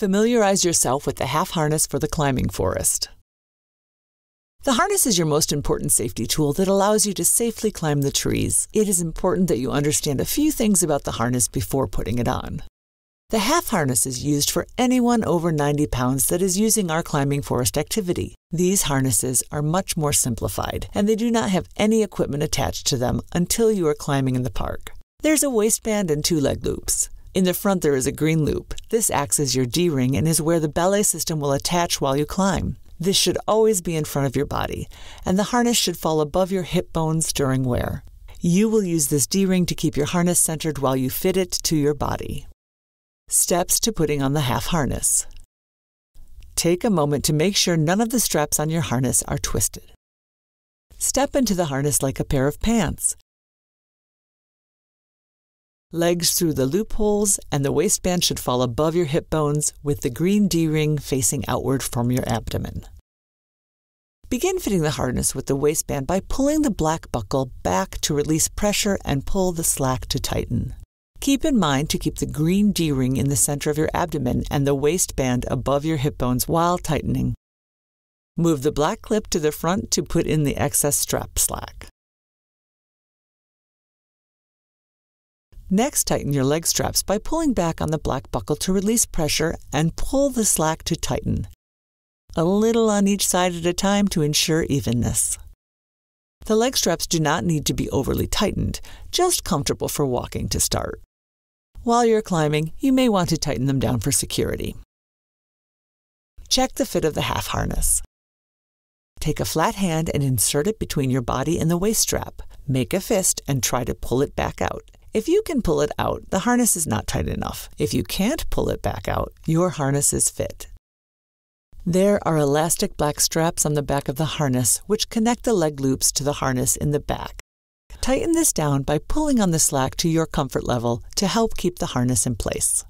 Familiarize yourself with the half harness for the climbing forest. The harness is your most important safety tool that allows you to safely climb the trees. It is important that you understand a few things about the harness before putting it on. The half harness is used for anyone over 90 pounds that is using our climbing forest activity. These harnesses are much more simplified, and they do not have any equipment attached to them until you are climbing in the park. There's a waistband and two leg loops. In the front, there is a green loop. This acts as your D ring and is where the belay system will attach while you climb. This should always be in front of your body, and the harness should fall above your hip bones during wear. You will use this D ring to keep your harness centered while you fit it to your body. Steps to putting on the half harness. Take a moment to make sure none of the straps on your harness are twisted. Step into the harness like a pair of pants. Legs through the loopholes, and the waistband should fall above your hip bones with the green D ring facing outward from your abdomen. Begin fitting the harness with the waistband by pulling the black buckle back to release pressure and pull the slack to tighten. Keep in mind to keep the green D ring in the center of your abdomen and the waistband above your hip bones while tightening. Move the black clip to the front to put in the excess strap slack. Next, tighten your leg straps by pulling back on the black buckle to release pressure and pull the slack to tighten. A little on each side at a time to ensure evenness. The leg straps do not need to be overly tightened, just comfortable for walking to start. While you're climbing, you may want to tighten them down for security. Check the fit of the half harness. Take a flat hand and insert it between your body and the waist strap. Make a fist and try to pull it back out. If you can pull it out, the harness is not tight enough. If you can't pull it back out, your harness is fit. There are elastic black straps on the back of the harness which connect the leg loops to the harness in the back. Tighten this down by pulling on the slack to your comfort level to help keep the harness in place.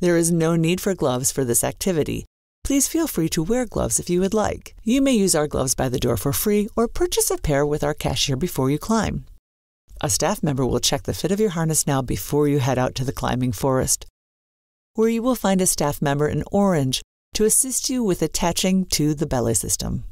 There is no need for gloves for this activity. Please feel free to wear gloves if you would like. You may use our gloves by the door for free or purchase a pair with our cashier before you climb. A staff member will check the fit of your harness now before you head out to the climbing forest, where you will find a staff member in orange to assist you with attaching to the belay system.